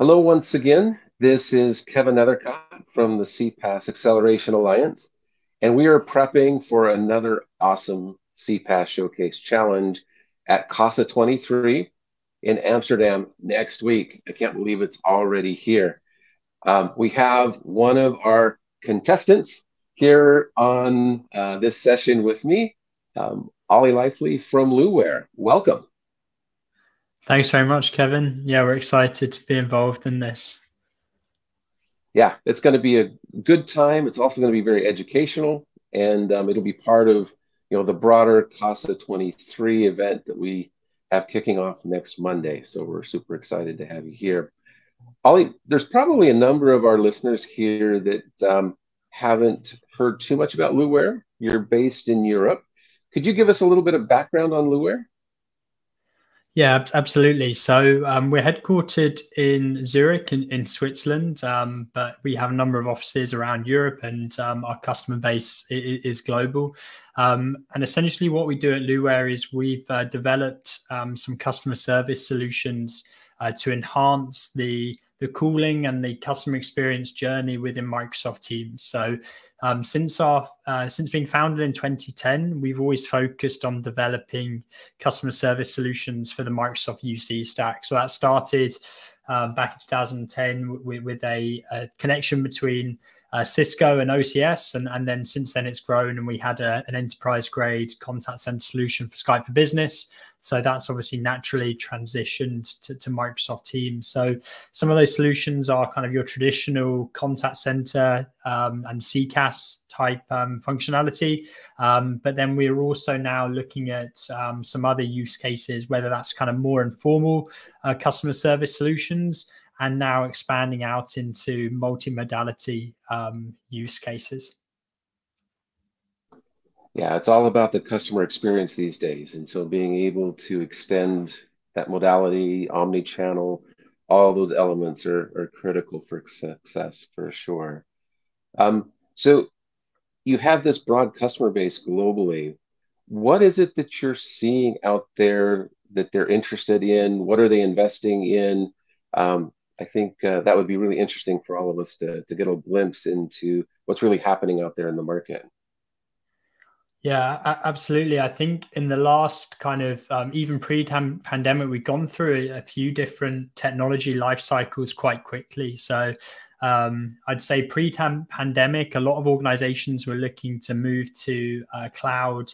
Hello, once again. This is Kevin Nethercott from the CPaaS Acceleration Alliance, and we are prepping for another awesome CPaaS Showcase Challenge at CASA 23 in Amsterdam next week. I can't believe it's already here. Um, we have one of our contestants here on uh, this session with me, um, Oli Lifely from Luware. Welcome. Thanks very much, Kevin. Yeah, we're excited to be involved in this. Yeah, it's going to be a good time. It's also going to be very educational, and um, it'll be part of you know the broader CASA 23 event that we have kicking off next Monday. So we're super excited to have you here. Oli, there's probably a number of our listeners here that um, haven't heard too much about Luware. You're based in Europe. Could you give us a little bit of background on Luware? Yeah, absolutely. So um, we're headquartered in Zurich in, in Switzerland, um, but we have a number of offices around Europe and um, our customer base is, is global. Um, and essentially, what we do at Luware is we've uh, developed um, some customer service solutions uh, to enhance the the cooling and the customer experience journey within Microsoft Teams. So um, since our uh, since being founded in 2010, we've always focused on developing customer service solutions for the Microsoft UC stack. So that started um, back in 2010 with, with a, a, connection between uh, Cisco and OCS, and, and then since then it's grown, and we had a, an enterprise grade contact center solution for Skype for Business. So that's obviously naturally transitioned to, to, Microsoft Teams. So some of those solutions are kind of your traditional contact center um, and CCaaS type um, functionality. Um, but then we're also now looking at um, some other use cases, whether that's kind of more informal uh, customer service solutions and now expanding out into multimodality um, use cases. Yeah, it's all about the customer experience these days. And so being able to extend that modality, omni channel, all those elements are, are critical for success for sure. Um, so you have this broad customer base globally. What is it that you're seeing out there that they're interested in? What are they investing in? Um, I think uh, that would be really interesting for all of us to, to get a glimpse into what's really happening out there in the market. Yeah, absolutely. I think in the last kind of um, even pre-pandemic, we've gone through a few different technology life cycles quite quickly. So um, I'd say pre-pandemic, a lot of organizations were looking to move to uh, cloud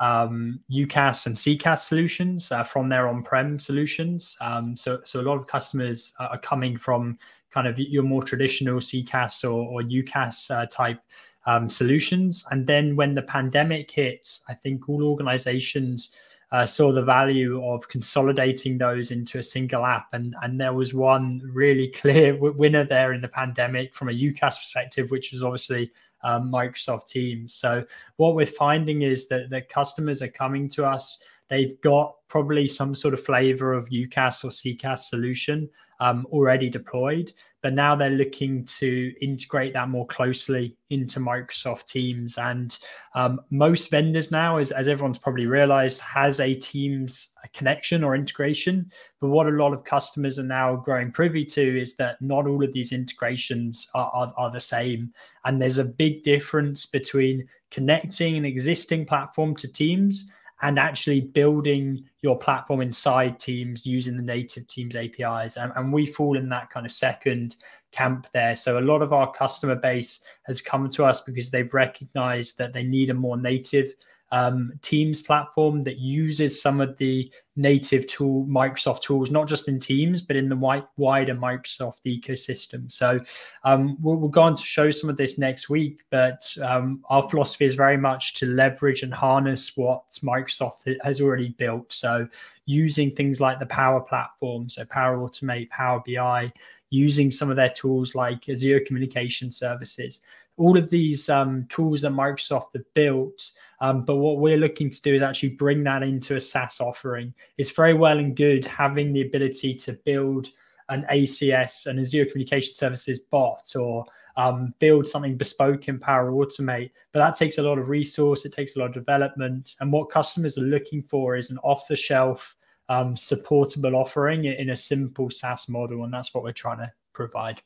um, UCaaS and CCaaS solutions uh, from their on-prem solutions. Um, so, so a lot of customers are coming from kind of your more traditional CCaaS or, or UCaaS uh, type um, solutions. And then when the pandemic hit, I think all organizations uh, saw the value of consolidating those into a single app. And, and there was one really clear winner there in the pandemic from a UCaaS perspective, which was obviously um, Microsoft Teams. So what we're finding is that, that customers are coming to us. They've got probably some sort of flavor of UCaaS or CCaaS solution um, already deployed, but now they're looking to integrate that more closely into Microsoft Teams. And um, most vendors now, as, as everyone's probably realized, has a Teams connection or integration. But what a lot of customers are now growing privy to is that not all of these integrations are, are, are the same. And there's a big difference between connecting an existing platform to Teams and actually building your platform inside Teams using the native Teams APIs. And, and, we fall in that kind of second camp there. So a lot of our customer base has come to us because they've recognized that they need a more native um, Teams platform that uses some of the native tool Microsoft tools, not just in Teams, but in the wider Microsoft ecosystem. So um, we'll, we'll, go on to show some of this next week, but um, our philosophy is very much to leverage and harness what Microsoft has already built. So using things like the Power Platform, so Power Automate, Power BI, using some of their tools like Azure Communication Services. All of these um, tools that Microsoft have built um, but what we're looking to do is actually bring that into a SaaS offering. It's very well and good having the ability to build an ACS, an Azure Communication Services bot, or um, build something bespoke in Power Automate. But that takes a lot of resource, it takes a lot of development. And what customers are looking for is an off the shelf um, supportable offering in a simple SaaS model, and that's what we're trying to provide.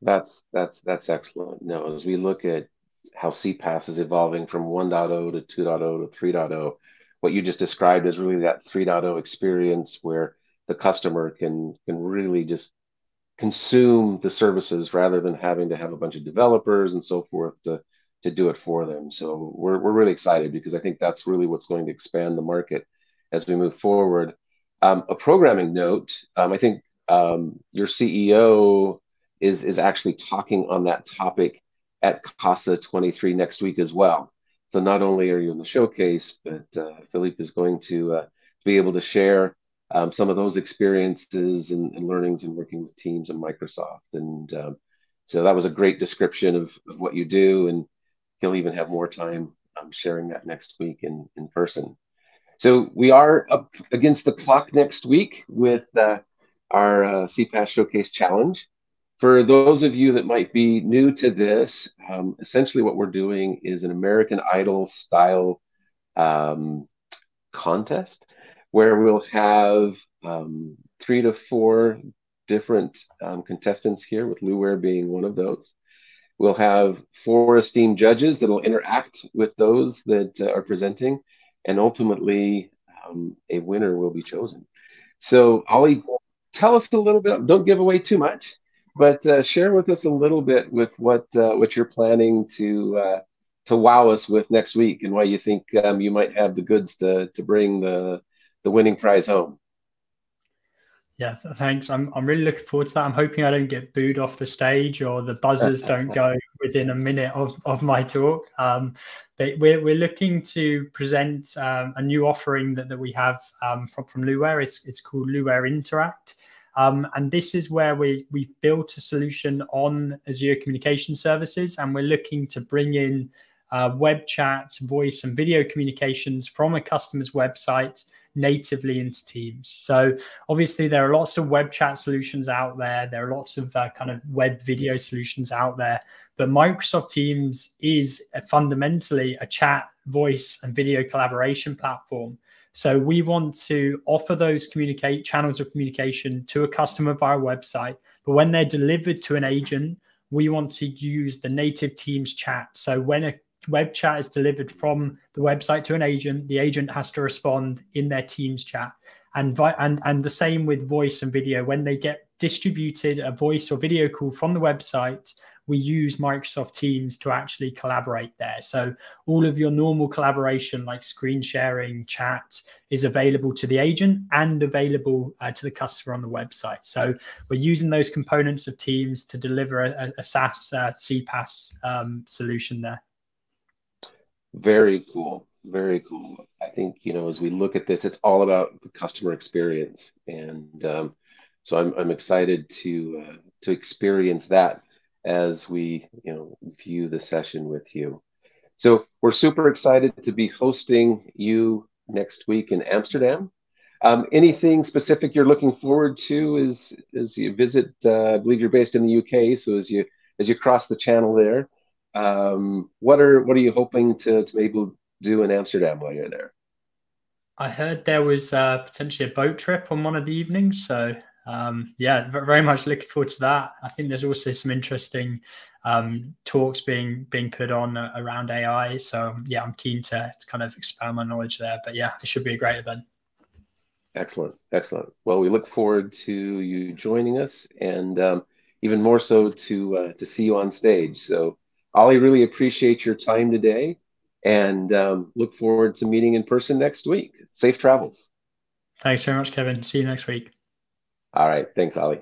That's that's that's excellent. No, as we look at how CPaaS is evolving from 1.0 to 2.0 to 3.0, what you just described is really that 3.0 experience where the customer can can really just consume the services rather than having to have a bunch of developers and so forth to to do it for them. So we're we're really excited because I think that's really what's going to expand the market as we move forward. Um, a programming note, um, I think um, your CEO is is actually talking on that topic at CASA 23 next week as well. So not only are you in the showcase, but uh, Philippe is going to uh, be able to share um, some of those experiences and, and, learnings and working with teams and Microsoft. And um, so that was a great description of, of what you do. And he'll even have more time um, sharing that next week in, in person. So we are up against the clock next week with uh, our uh, CPaaS Showcase Challenge. For those of you that might be new to this, um, essentially what we're doing is an American Idol style um, contest where we'll have um, three to four different um, contestants here, with Luware being one of those. We'll have four esteemed judges that will interact with those that uh, are presenting, and ultimately um, a winner will be chosen. So, Oli, tell us a little bit. Don't give away too much, but uh, share with us a little bit with what uh, what you're planning to uh, to wow us with next week, and why you think um, you might have the goods to to bring the the winning prize home. Yeah, thanks. I'm I'm really looking forward to that. I'm hoping I don't get booed off the stage or the buzzers don't go within a minute of, of my talk. Um, but we're, we're looking to present um, a new offering that, that we have um, from, from Luware. It's, it's called Luware Interact. Um, and this is where we, we've built a solution on Azure Communication Services, and we're looking to bring in uh, web chat, voice, and video communications from a customer's website natively into Teams. So obviously there are lots of web chat solutions out there. There are lots of uh, kind of web video solutions out there, but Microsoft Teams is a fundamentally a chat, voice, and video collaboration platform. So we want to offer those communicate channels of communication to a customer via website, but when they're delivered to an agent, we want to use the native Teams chat. So when a web chat is delivered from the website to an agent, the agent has to respond in their Teams chat. And, and, and the same with voice and video. When they get distributed a voice or video call from the website, we use Microsoft Teams to actually collaborate there. So all of your normal collaboration, like screen sharing, chat, is available to the agent and available uh, to the customer on the website. So we're using those components of Teams to deliver a, a SaaS uh, CPaaS um, solution there. Very cool. Very cool. I think, you know, as we look at this, it's all about the customer experience. And um, so I'm, I'm excited to, uh, to experience that as we, you know, view the session with you. So we're super excited to be hosting you next week in Amsterdam. Um, anything specific you're looking forward to is as you visit? Uh, I believe you're based in the UK, so as you as you cross the channel there, um, what are what are you hoping to be able to maybe do in Amsterdam while you're there? I heard there was uh, potentially a boat trip on one of the evenings, so um, yeah, very much looking forward to that. I think there's also some interesting um, talks being being put on uh, around AI. So yeah, I'm keen to, to, kind of expand my knowledge there. But yeah, it should be a great event. Excellent, excellent. Well, we look forward to you joining us, and um, even more so to uh, to see you on stage. So Oli, really appreciate your time today and um, look forward to meeting in person next week. Safe travels. Thanks very much, Kevin. See you next week. All right. Thanks, Oli.